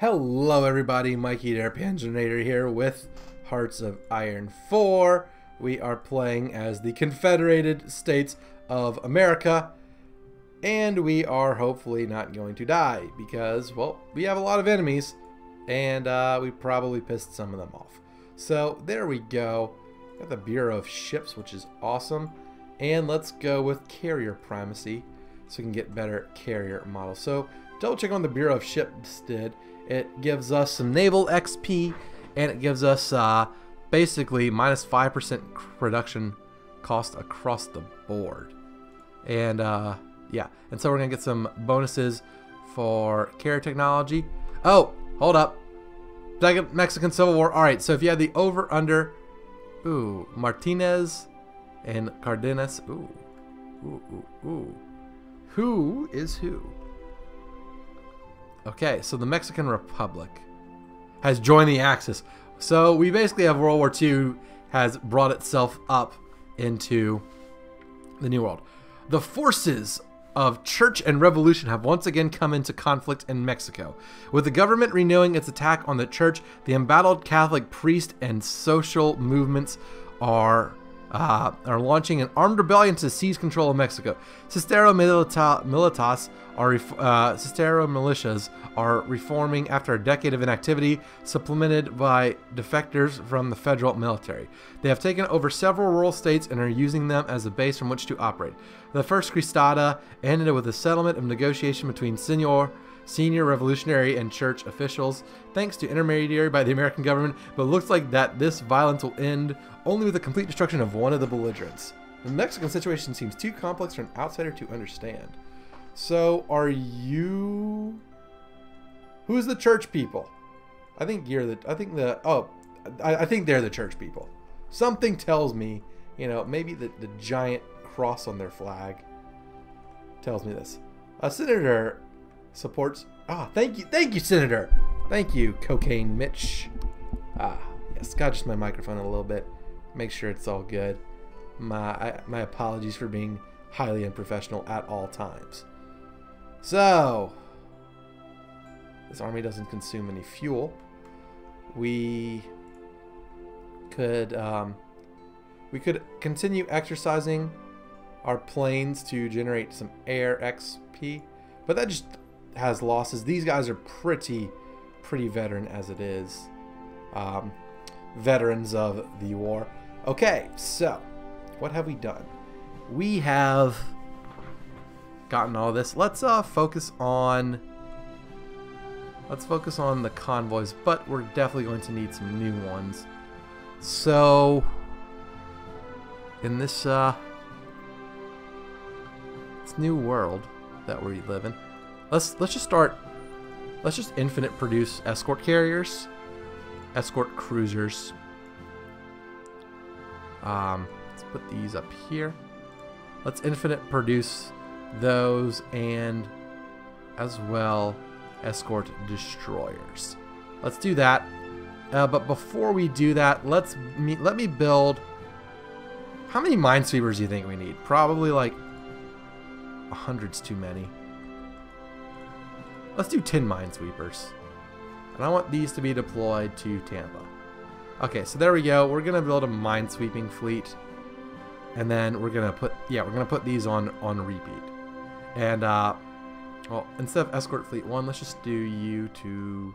Hello everybody, Mikey Panzernator here with Hearts of Iron 4. We are playing as the Confederated States of America, and we are hopefully not going to die because, well, we have a lot of enemies, and uh, we probably pissed some of them off. So there we go. Got the Bureau of Ships, which is awesome. And let's go with Carrier Primacy so we can get better carrier models. So double check on the Bureau of Ships did. It gives us some naval XP and it gives us uh, basically minus 5% production cost across the board. And uh, yeah, and so we're going to get some bonuses for carrier technology. Oh, hold up. Second Mexican Civil War. All right, so if you had the over under, ooh, Martinez and Cardenas. Ooh, ooh, ooh, ooh. Who is who? Okay, so the Mexican Republic has joined the Axis. So we basically have World War II has brought itself up into the New World. The forces of church and revolution have once again come into conflict in Mexico. With the government renewing its attack on the church, the embattled Catholic priest and social movements are uh, are launching an armed rebellion to seize control of Mexico. Cristero Milita- Militas are ref- uh, militias are reforming after a decade of inactivity, supplemented by defectors from the federal military. They have taken over several rural states and are using them as a base from which to operate. The first Cristada ended with a settlement of negotiation between Senor senior revolutionary and church officials, thanks to intermediary by the American government, but looks like that this violence will end only with the complete destruction of one of the belligerents. The Mexican situation seems too complex for an outsider to understand. So, are you Who's the church people? I think you're the I think the oh, I, I think they're the church people. Something tells me, you know, maybe the, the giant cross on their flag tells me this. A senator supports. Ah, thank you, thank you, Senator. Thank you, Cocaine Mitch. Ah, yes, got just my microphone a little bit. Make sure it's all good. My I, my apologies for being highly unprofessional at all times. So, this army doesn't consume any fuel. We could um, we could continue exercising our planes to generate some air XP, but that just has losses. These guys are pretty, pretty veteran as it is. Um, veterans of the war. Okay, so what have we done? We have gotten all this. Let's uh, focus on. Let's focus on the convoys, but we're definitely going to need some new ones. So, in this uh, this new world that we live in, Let's let's just start. Let's just infinite produce escort carriers, escort cruisers. Um, let's put these up here. Let's infinite produce those and as well escort destroyers. Let's do that. Uh, but before we do that, let's me, let me build. How many minesweepers do you think we need? Probably like a hundred's too many. Let's do 10 minesweepers. And I want these to be deployed to Tampa. Okay, so there we go. We're gonna build a minesweeping fleet. And then we're gonna put yeah, we're gonna put these on on repeat. And uh well, instead of escort fleet one, let's just do you to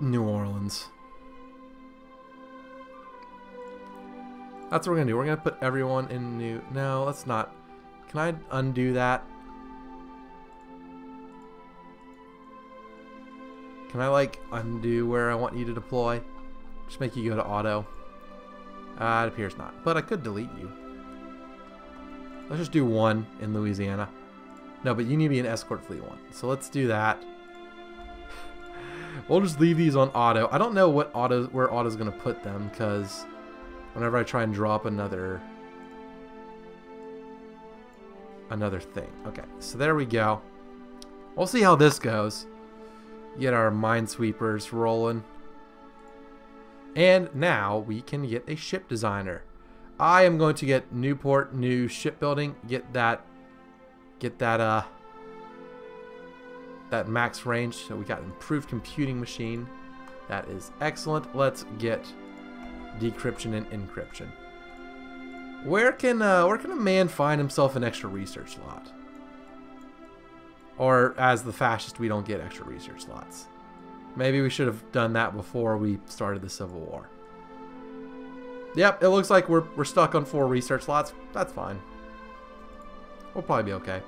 New Orleans. That's what we're gonna do. We're gonna put everyone in new no, let's not. Can I undo that? Can I like undo where I want you to deploy? Just make you go to auto. Uh, it appears not. But I could delete you. Let's just do one in Louisiana. No, but you need to be an escort fleet one. So let's do that. we'll just leave these on auto. I don't know what auto where auto's gonna put them because whenever I try and drop another another thing. Okay, so there we go. We'll see how this goes get our minesweepers rolling. And now we can get a ship designer. I am going to get Newport News Shipbuilding, get that, get that, uh, that max range. So we got improved computing machine. That is excellent. Let's get decryption and encryption. Where can uh, where can a man find himself an extra research slot? Or as the fascist, we don't get extra research slots. Maybe we should have done that before we started the Civil War. Yep, it looks like we're, we're stuck on four research slots. That's fine. We'll probably be okay.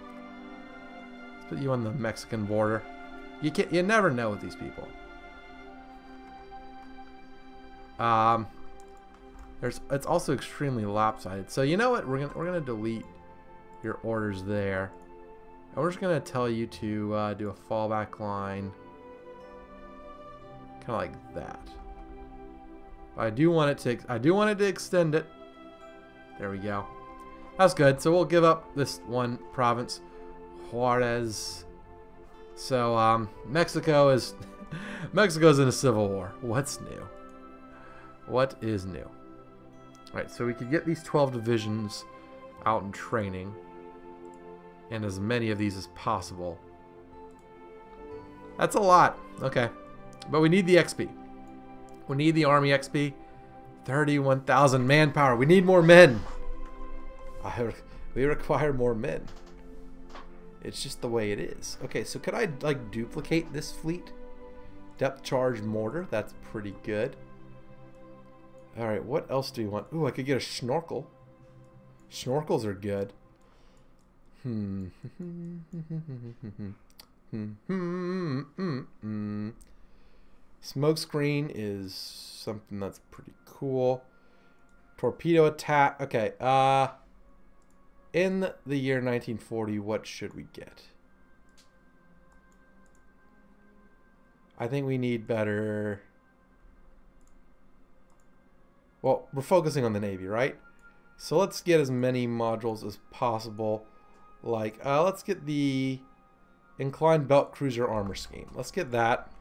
Let's put you on the Mexican border. You can't. you never know with these people. Um, there's it's also extremely lopsided. So you know what? We're gonna we're gonna delete your orders there. And we're just gonna tell you to uh, do a fallback line, kind of like that. I do want it to I do want it to extend it. There we go. That's good. So we'll give up this one province, Juarez. So um, Mexico is Mexico's in a civil war. What's new? What is new? Alright, so we could get these 12 divisions out in training. And as many of these as possible. That's a lot. Okay. But we need the XP. We need the army XP. 31,000 manpower. We need more men. we require more men. It's just the way it is. Okay, so could I like duplicate this fleet? Depth charge mortar. That's pretty good. All right, what else do you want? Ooh, I could get a snorkel. Snorkels are good. Hmm. Smoke screen is something that's pretty cool. Torpedo attack. Okay. Uh, in the year 1940, what should we get? I think we need better well, we're focusing on the Navy, right? So let's get as many modules as possible. Like, uh, let's get the Inclined Belt Cruiser Armor Scheme. Let's get that.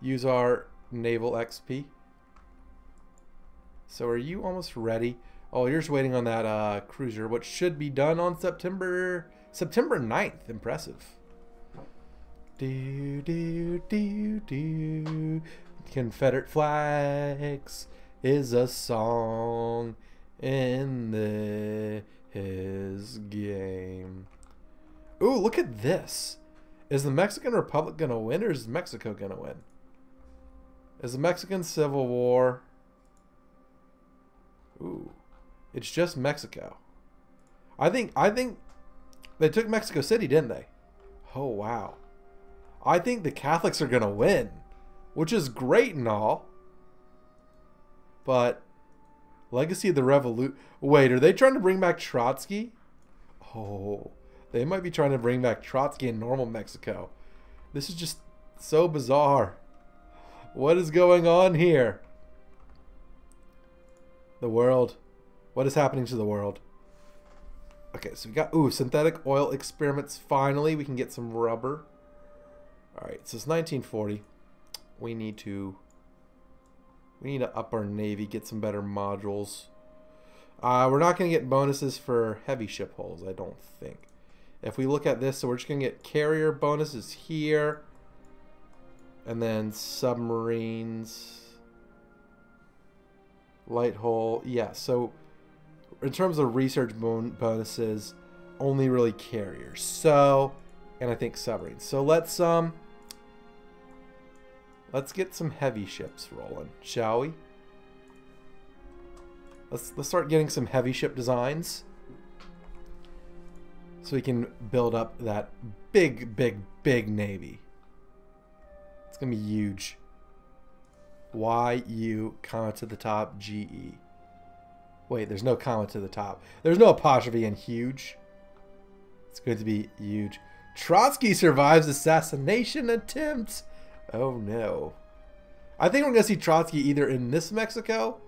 Use our Naval XP. So are you almost ready? Oh, you're just waiting on that uh, cruiser, which should be done on September September 9th. Impressive. Do, do, do, do. Confederate flags is a song in the, his game. Ooh, look at this. Is the Mexican Republic going to win or is Mexico going to win? Is the Mexican Civil War... Ooh. It's just Mexico. I think I think they took Mexico City, didn't they? Oh wow. I think the Catholics are going to win, which is great and all. But Legacy of the Revolution. Wait, are they trying to bring back Trotsky? Oh, they might be trying to bring back Trotsky in normal Mexico. This is just so bizarre. What is going on here? The world. What is happening to the world? Okay, so we got, ooh, synthetic oil experiments. Finally, we can get some rubber. All right, so it's 1940. We need to we need to up our Navy, get some better modules. Uh, we're not going to get bonuses for heavy ship hulls, I don't think. If we look at this, so we're just going to get carrier bonuses here. And then submarines. Light hull. Yeah, so in terms of research bon bonuses, only really carriers. So, and I think submarines. So let's um Let's get some heavy ships rolling, shall we? Let's let's start getting some heavy ship designs. So we can build up that big, big, big navy. It's gonna be huge. Y U comma to the top G E. Wait, there's no comma to the top. There's no apostrophe in huge. It's going to be huge. Trotsky survives assassination attempt. Oh no. I think we're going to see Trotsky either in this Mexico,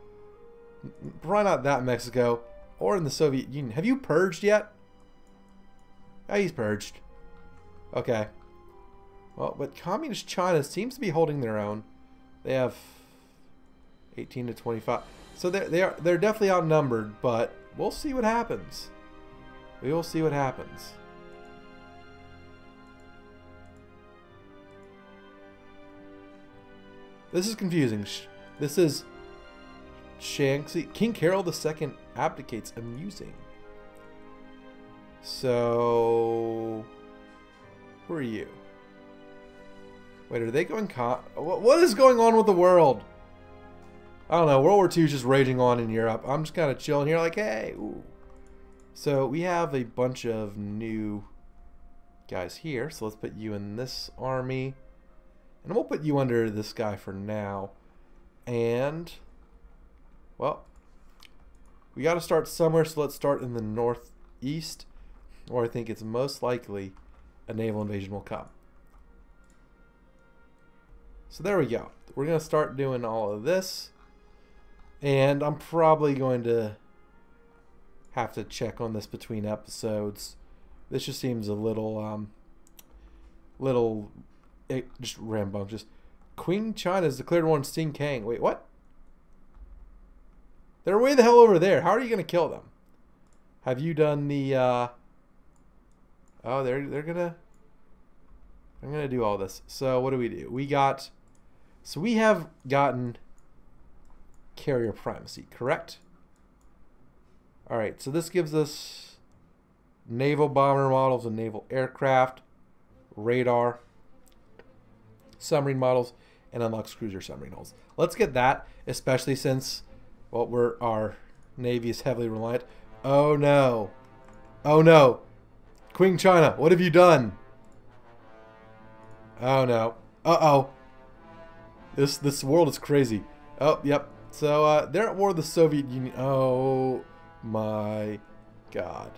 probably not that Mexico, or in the Soviet Union. Have you purged yet? Yeah, he's purged. Okay. Well, but Communist China seems to be holding their own. They have 18 to 25. So they're, they are, they're definitely outnumbered, but we'll see what happens. We will see what happens. This is confusing. This is Shaanxi. King Carol II abdicates. Amusing. So, who are you? Wait, are they going con? What is going on with the world? I don't know. World War II is just raging on in Europe. I'm just kind of chilling here, like, hey. Ooh. So we have a bunch of new guys here. So let's put you in this army. And we'll put you under this guy for now. And, well, we got to start somewhere. So let's start in the northeast. where I think it's most likely a naval invasion will come. So there we go. We're going to start doing all of this. And I'm probably going to have to check on this between episodes. This just seems a little, um, little, it, just rambunctious. Qing China has declared war on Sinkiang. Wait, what? They're way the hell over there. How are you going to kill them? Have you done the, uh, oh, they're, they're going to, I'm going to do all this. So what do we do? We got, so we have gotten carrier primacy, correct? Alright, so this gives us naval bomber models and naval aircraft, radar, submarine models, and unlocks cruiser submarine hulls. Let's get that, especially since well, we're, our Navy is heavily reliant. Oh no. Oh no. Qing China, what have you done? Oh no. Uh-oh. This this world is crazy. Oh, yep. So uh, they're at war with the Soviet Union. Oh my god.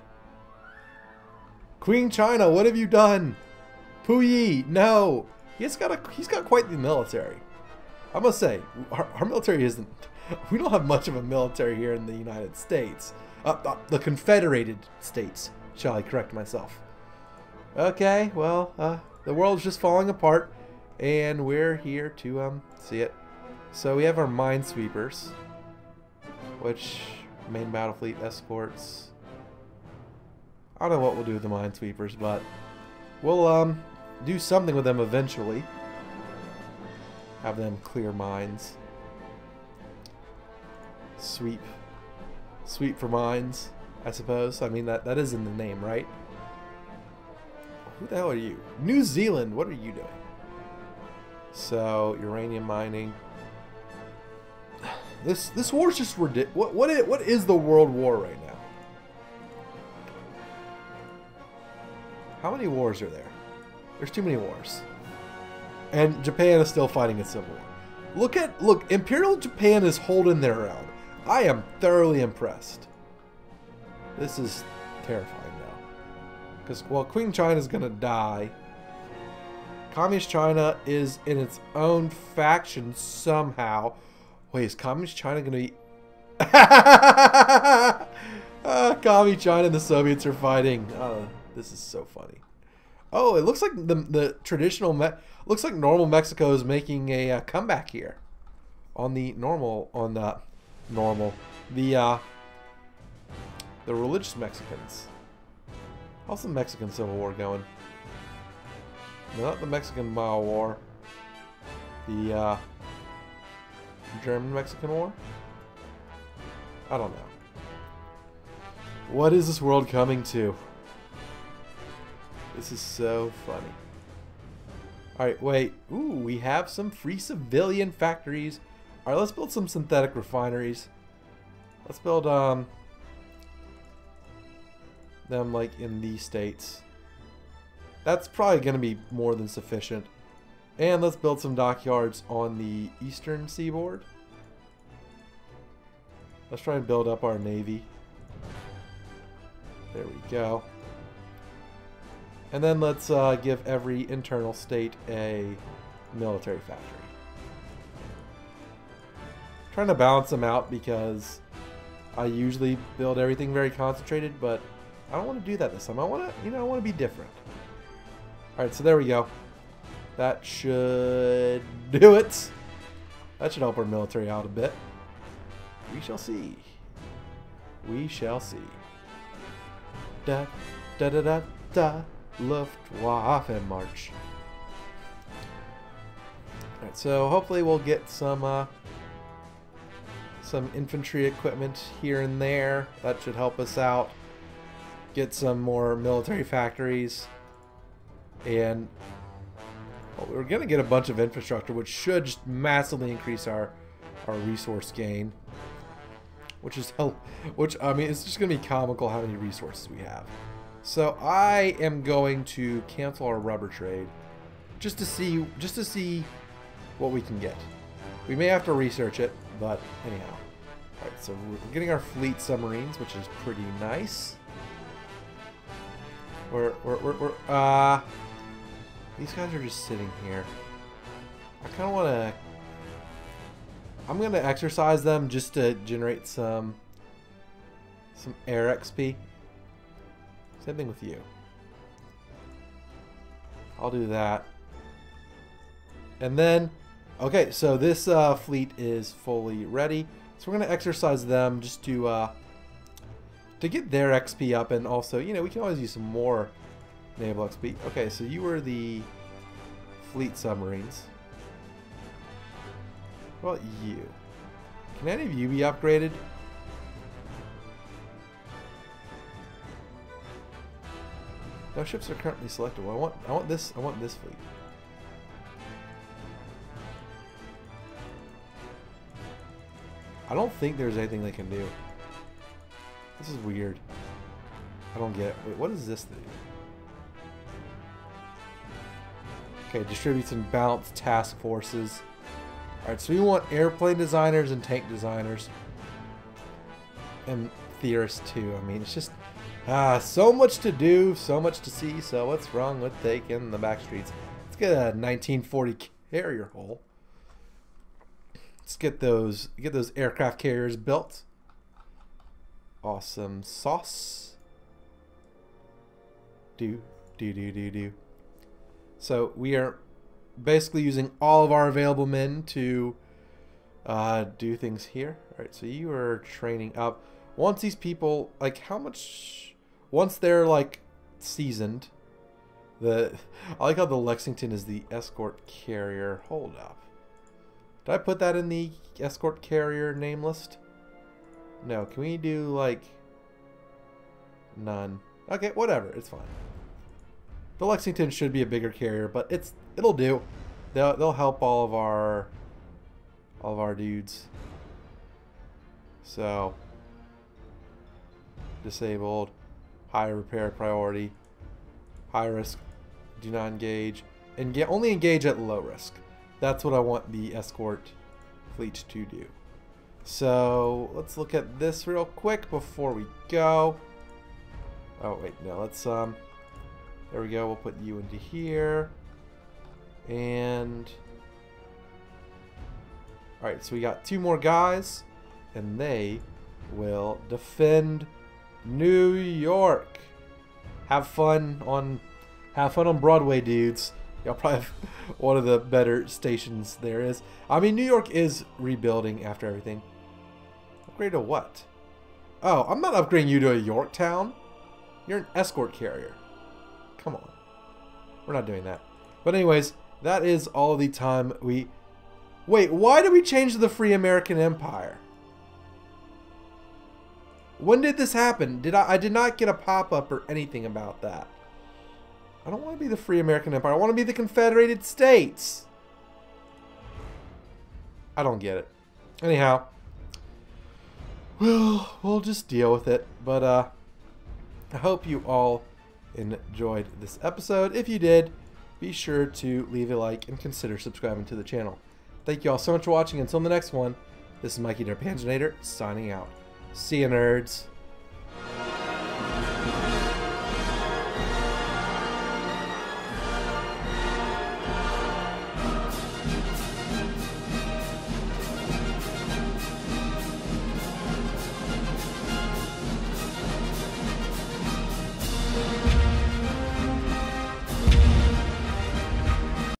Qing China, what have you done? Puyi, no. He's got a he's got quite the military. I must say, our, our military isn't. We don't have much of a military here in the United States. Uh, uh, the Confederated States, shall I correct myself? Okay, well, uh, the world's just falling apart, and we're here to um see it. So we have our minesweepers, which main battle fleet escorts. I don't know what we'll do with the minesweepers, but we'll um do something with them eventually. Have them clear mines. Sweep. Sweep for mines, I suppose. I mean, that, that is in the name, right? Who the hell are you? New Zealand, what are you doing? So, uranium mining. This this war is just ridiculous. What what is, what is the world war right now? How many wars are there? There's too many wars. And Japan is still fighting a civil war. Look at look, Imperial Japan is holding their own. I am thoroughly impressed. This is terrifying though. Because well Qing China is gonna die. Communist China is in its own faction somehow. Wait, is Communist China to be... uh, Communist China and the Soviets are fighting. Uh, this is so funny. Oh, it looks like the, the traditional... Me looks like normal Mexico is making a uh, comeback here. On the normal... On the... Normal. The, uh... The religious Mexicans. How's the Mexican Civil War going? Not the Mexican Mile War. The, uh... German-Mexican War? I don't know. What is this world coming to? This is so funny. Alright, wait. Ooh, we have some free civilian factories. Alright, let's build some synthetic refineries. Let's build, um... Them, like, in these states. That's probably going to be more than sufficient. And let's build some dockyards on the eastern seaboard. Let's try and build up our navy. There we go. And then let's uh, give every internal state a military factory. Trying to balance them out because I usually build everything very concentrated, but I don't want to do that this time. I want to, you know, I want to be different. All right, so there we go. That should do it. That should help our military out a bit. We shall see. We shall see. Da da da da da. Luftwaffe March. Alright, so hopefully we'll get some uh, some infantry equipment here and there. That should help us out. Get some more military factories. And well, we're going to get a bunch of infrastructure, which should just massively increase our, our resource gain. Which is, which, I mean, it's just going to be comical how many resources we have. So I am going to cancel our rubber trade just to see, just to see what we can get. We may have to research it, but anyhow. Alright, so we're getting our fleet submarines, which is pretty nice. We're, we're, we're, we're uh, these guys are just sitting here. I kind of want to, I'm going to exercise them just to generate some, some air XP. Same thing with you. I'll do that. And then Okay, so this uh, fleet is fully ready. So we're going to exercise them just to uh, to get their XP up. And also, you know, we can always use some more naval XP. Okay, so you were the fleet submarines. What about you? Can any of you be upgraded? No ships are currently selectable. I want I want this I want this fleet. I don't think there's anything they can do. This is weird. I don't get it. Wait, what is this thing? Okay, distributes and balance task forces. Alright, so we want airplane designers and tank designers. And theorists too. I mean, it's just ah, so much to do, so much to see. So what's wrong with taking the back streets? Let's get a 1940 carrier hull. Let's get those get those aircraft carriers built. Awesome sauce. Do do do do do. So we are basically using all of our available men to uh, do things here. All right, so you are training up. Once these people, like, how much? Once they're like seasoned, the I like how the Lexington is the escort carrier. Hold up. Did I put that in the escort carrier name list? No. Can we do, like... None. Okay, whatever. It's fine. The Lexington should be a bigger carrier, but it's it'll do. They'll, they'll help all of our... All of our dudes. So... Disabled. High repair priority. High risk. Do not engage. And only engage at low risk. That's what I want the escort fleet to do. So let's look at this real quick before we go. Oh wait, no, let's um there we go, we'll put you into here. And Alright, so we got two more guys, and they will defend New York. Have fun on have fun on Broadway, dudes. Y'all probably have one of the better stations there is. I mean, New York is rebuilding after everything. Upgrade to what? Oh, I'm not upgrading you to a Yorktown. You're an escort carrier. Come on. We're not doing that. But anyways, that is all the time we... Wait, why did we change the Free American Empire? When did this happen? Did I, I did not get a pop-up or anything about that. I don't want to be the free American Empire. I want to be the Confederated States. I don't get it. Anyhow, we'll, we'll just deal with it. But uh, I hope you all enjoyed this episode. If you did, be sure to leave a like and consider subscribing to the channel. Thank you all so much for watching. Until the next one, this is Mikey Derpanzernator signing out. See you, nerds.